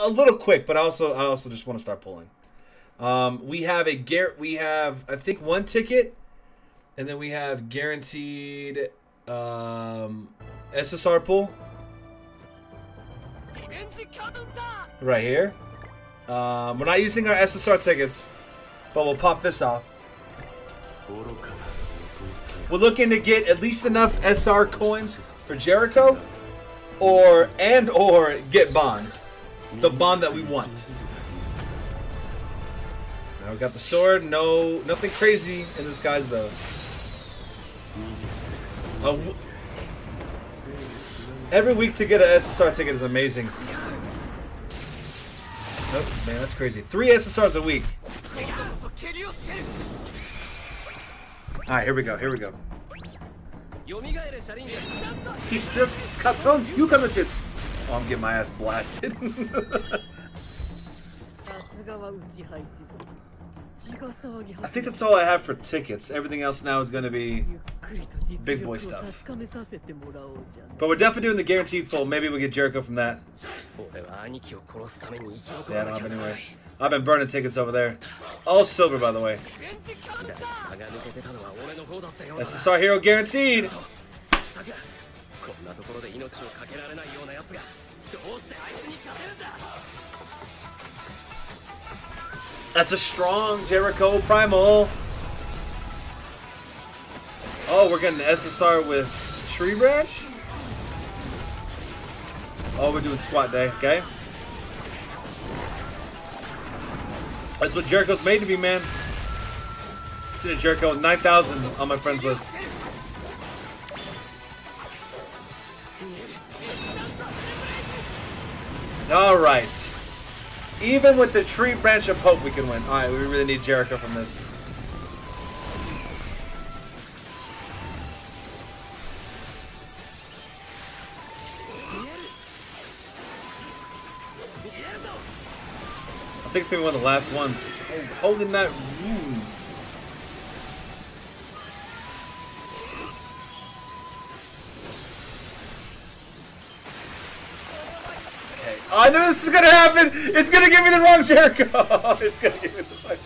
a little quick, but I also I also just want to start pulling. Um, we have a we have I think one ticket, and then we have guaranteed um, SSR pull right here. Um, we're not using our SSR tickets, but we'll pop this off. We're looking to get at least enough SR coins for Jericho, or and or get Ban, the Ban that we want. Now we got the sword. No, nothing crazy in disguise though. Uh, every week to get an SSR ticket is amazing. Nope, man, that's crazy. Three SSRs a week. All right, here we go. Here we go. He sits Katon Yukanachits. Oh, I'm getting my ass blasted. I think that's all I have for tickets. Everything else now is going to be big boy stuff. But we're definitely doing the guaranteed pull. Maybe we get Jericho from that. Yeah, I don't have anywhere. I've been burning tickets over there. All silver, by the way. That's the Hero guaranteed. That's a strong Jericho Primal. Oh, we're getting the SSR with Tree Branch? Oh, we're doing Squat Day, okay? That's what Jericho's made to be, man. See the Jericho 9,000 on my friends list. All right. Even with the tree branch of hope, we can win. All right, we really need Jericho from this. I think it's gonna be one of the last ones. Oh, holding that room. Gonna happen. It's gonna give me the wrong Jericho. it's gonna give me the wrong.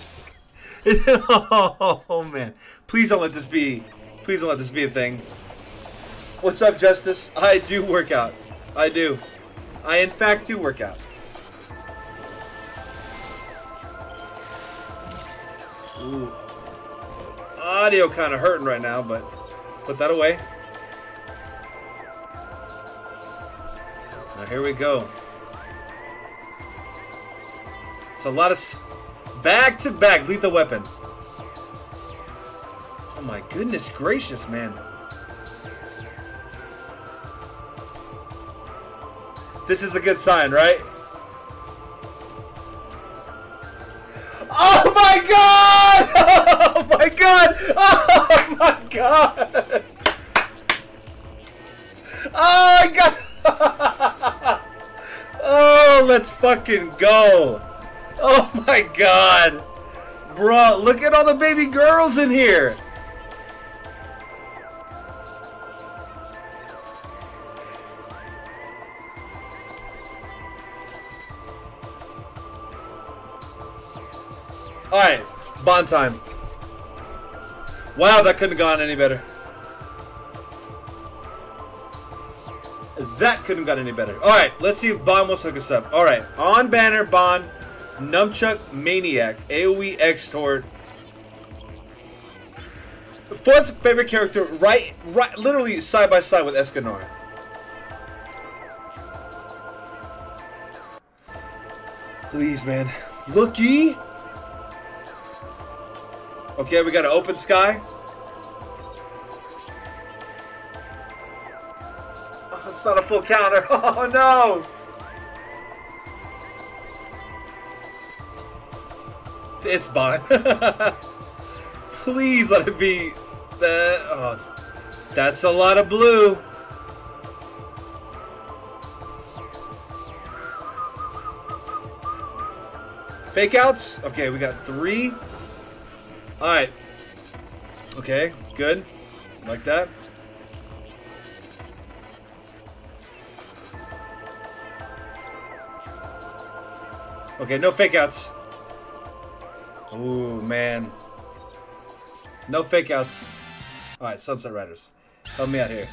oh man! Please don't let this be. Please don't let this be a thing. What's up, Justice? I do work out. I do. I in fact do work out. Ooh. Audio kind of hurting right now, but put that away. Now here we go. It's a lot of back to back lethal weapon. Oh my goodness gracious, man. This is a good sign, right? Oh my god! Oh my god! Oh my god! Oh my god! Oh, let's fucking go! Oh my god! Bro, look at all the baby girls in here! Alright, Ban time. Wow, that couldn't have gone any better. That couldn't have gone any better. Alright, let's see if Ban wants to hook us up. Alright, on banner, Ban, Numchuck Maniac, AoE Extort. Fourth favorite character, right, right, literally side by side with Escanor. Please, man. Looky! Okay, we got an open sky. Oh, it's not a full counter. Oh no! It's Ban. Please let it be. Oh, that's a lot of blue. Fake outs? Okay, we got three. Alright. Okay, good. Like that. Okay, no fake outs. Ooh, man. No fake outs. Alright, Sunset Riders. Help me out here.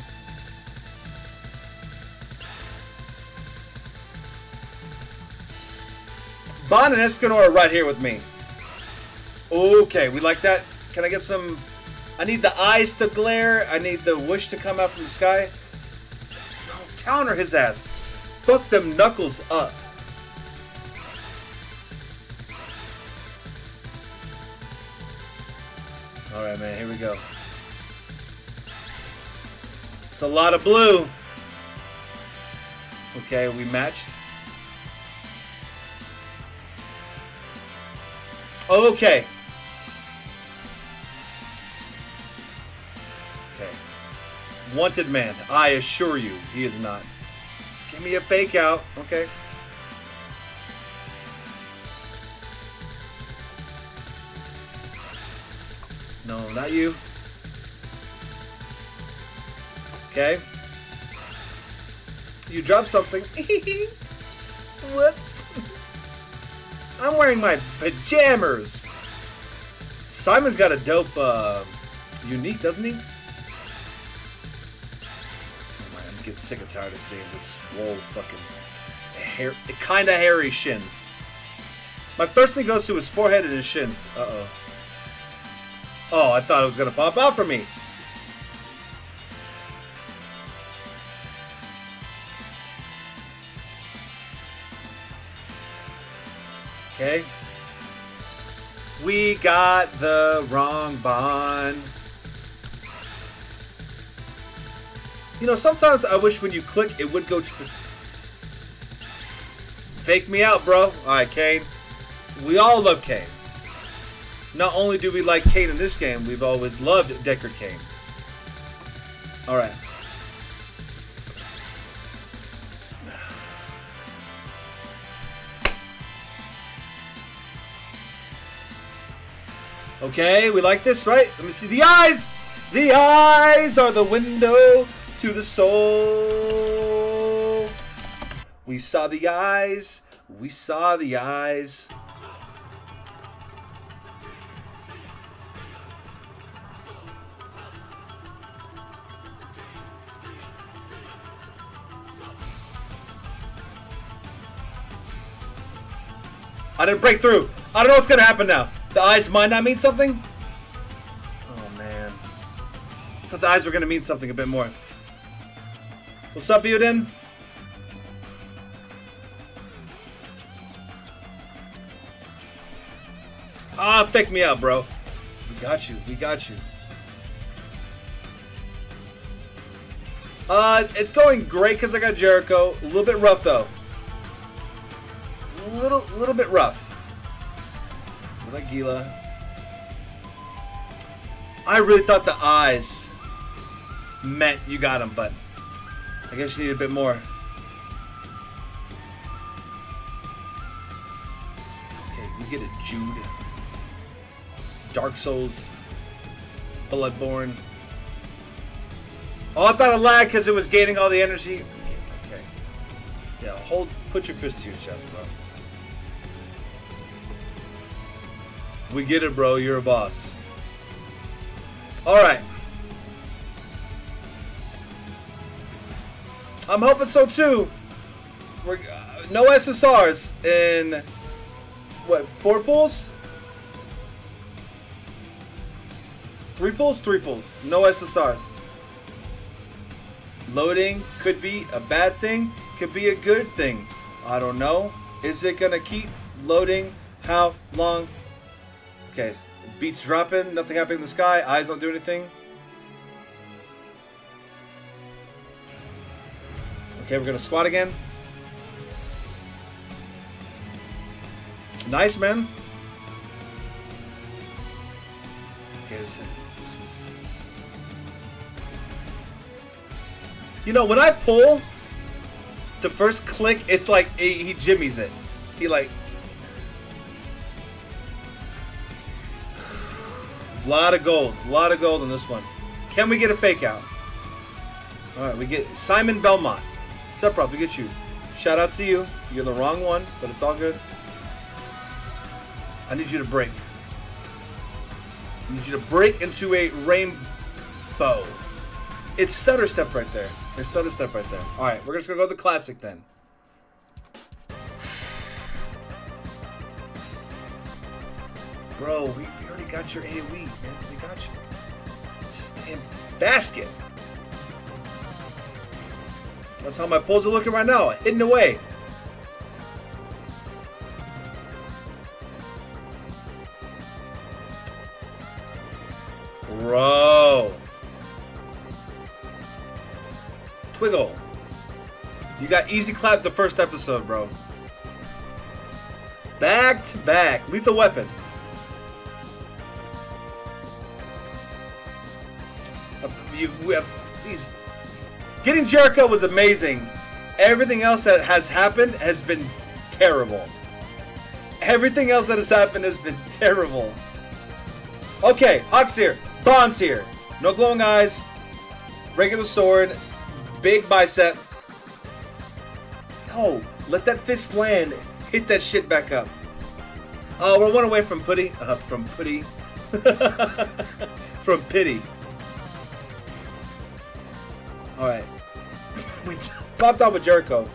Ban and Escanor are right here with me. Okay, we like that. Can I get some... I need the eyes to glare. I need the wish to come out from the sky. No, counter his ass. Fuck them knuckles up. Alright, man, here we go. It's a lot of blue. Okay, we matched. Okay. Okay. Wanted man. I assure you, he is not. Give me a fake out. Okay. No, not you. Okay. You dropped something. Whoops. I'm wearing my pajamas. Simon's got a dope uh, unique, doesn't he? Oh, man, I'm getting sick and tired of seeing this swole fucking hair, kind of hairy shins. My first thing goes to his forehead and his shins. Uh oh. Oh, I thought it was gonna pop out for me. Okay. We got the wrong Ban. You know, sometimes I wish when you click, it would go just to... Fake me out, bro. Alright, Kane. We all love Kane. Not only do we like Kane in this game, we've always loved Deckard Cain. Alright. Okay, we like this, right? Let me see the eyes! The eyes are the window to the soul. We saw the eyes. We saw the eyes. I didn't break through. I don't know what's gonna happen now. The eyes might not mean something? Oh, man. I thought the eyes were going to mean something a bit more. What's up, Yuden? Ah, pick me up, bro. We got you. We got you. Uh, it's going great because I got Jericho. A little bit rough, though. A little, little bit rough. Like Gila. I really thought the eyes meant you got him, but I guess you need a bit more. Okay, we get it, Jude. Dark Souls. Bloodborne. Oh, I thought it lagged because it was gaining all the energy. Okay. Yeah, hold, put your fist to your chest, bro. We get it, bro. You're a boss. Alright. I'm hoping so too. We're, uh, no SSRs in what four pulls? Three pulls, three pulls. No SSRs. Loading could be a bad thing, could be a good thing. I don't know. Is it gonna keep loading? How long Okay, beats dropping, nothing happening in the sky, eyes don't do anything. Okay, we're gonna squat again. Nice, man. Okay, this, is... You know, when I pull, the first click, it's like he, he jimmies it. He like lot of gold. A lot of gold on this one. Can we get a fake out? Alright, we get Simon Belmont. Step up, we get you. Shout out to you. You're the wrong one, but it's all good. I need you to break. I need you to break into a rainbow. It's stutter step right there. It's stutter step right there. All right, we're just gonna go the classic then. Bro, we, already got your AoE, man. We got you. Stand basket. That's how my pulls are looking right now. Hidden away. Bro. Twiggle. You got easy clap the first episode, bro. Back to back. Lethal weapon. You, we have these. Getting Jericho was amazing. Everything else that has happened has been terrible. Everything else that has happened has been terrible. Okay, Hawk's here. Ban's here. No glowing eyes. Regular sword. Big bicep. No, let that fist land. Hit that shit back up. Oh, we're one away from putty. Uh, from putty. from pity. Alright. We popped off with Jericho.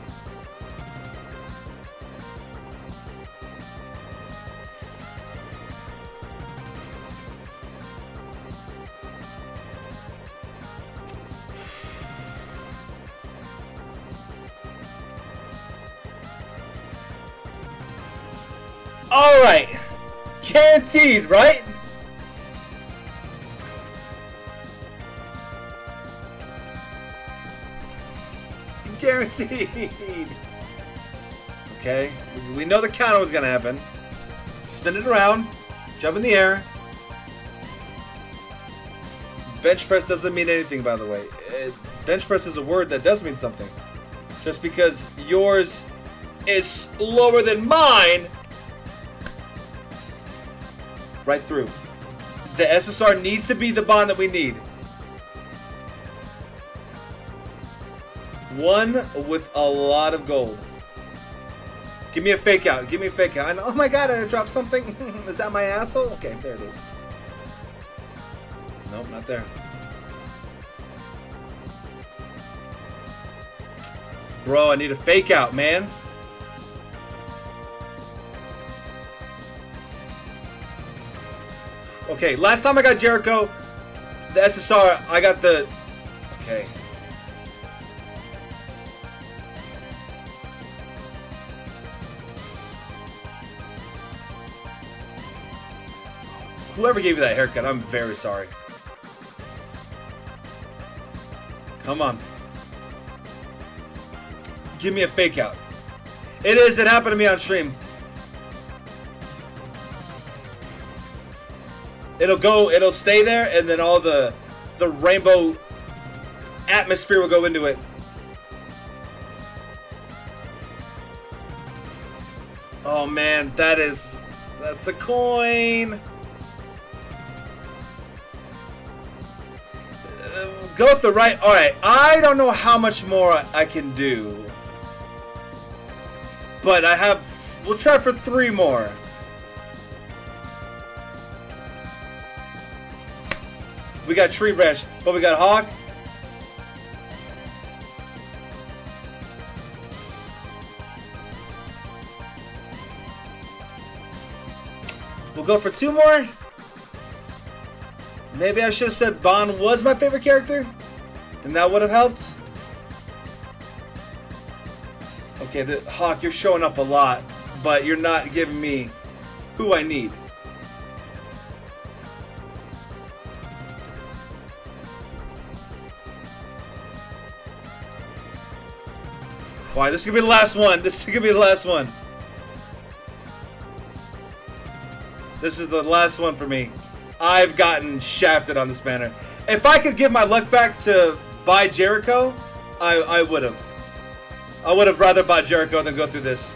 Alright. Guaranteed, right? Guaranteed. Okay, we know the counter was gonna happen. Spin it around, jump in the air. Bench press doesn't mean anything, by the way. Uh, bench press is a word that does mean something. Just because yours is lower than mine, right through. The SSR needs to be the Ban that we need. One with a lot of gold. Give me a fake out. Give me a fake out. And, oh my god, I dropped something. is that my asshole? Okay, there it is. Nope, not there. Bro, I need a fake out, man. Okay, last time I got Jericho, the SSR, I got the... Okay. Whoever gave you that haircut, I'm very sorry. Come on. Give me a fake out. It is, it happened to me on stream. It'll go, it'll stay there, and then all the the rainbow atmosphere will go into it. Oh man, that is that's a coin. Go with the right. All right, I don't know how much more I can do, but I have. We'll try for three more. We got Tree Branch, but we got Hawk. We'll go for two more. Maybe I should have said Ban was my favorite character, and that would have helped. Okay, the Hawk, you're showing up a lot, but you're not giving me who I need. Why? This is gonna be the last one. This is gonna be the last one. This is the last one for me. I've gotten shafted on this banner. If I could give my luck back to buy Jericho, I I would have. I would have rather bought Jericho than go through this.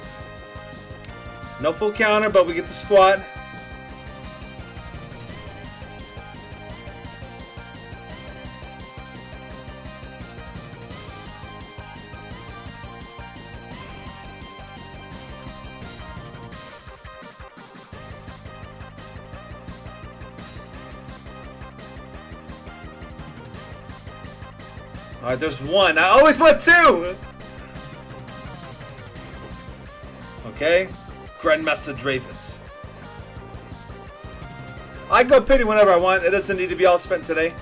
No full counter, but we get the squat. Alright, there's one. I always want two! Okay. Grandmaster Dreyfus. I go pity whenever I want. It doesn't need to be all spent today.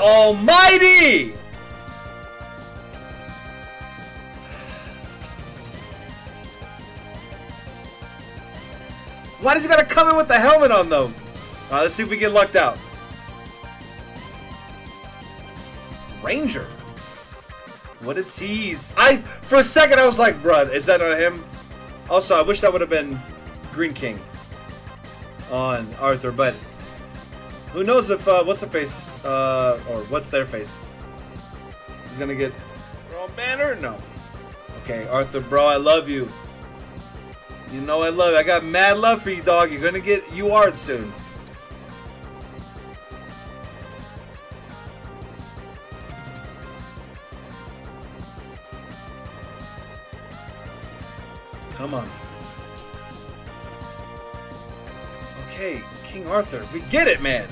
Almighty! Why does he gotta come in with the helmet on though? Let's see if we get lucked out. Ranger. What a tease. I for a second I was like, bruh, is that on him? Also, I wish that would have been Green King on Arthur, but who knows if uh, what's her face uh, or what's their face is gonna get wrong banner? No. Okay, Arthur, bro, I love you. You know I love you. I got mad love for you, dog. You're gonna get you art soon. Come on. Okay, King Arthur. We get it, man.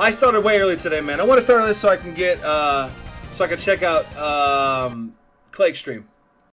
I started way early today, man. I want to start on this so I can get, uh, so I can check out um, Clake's stream.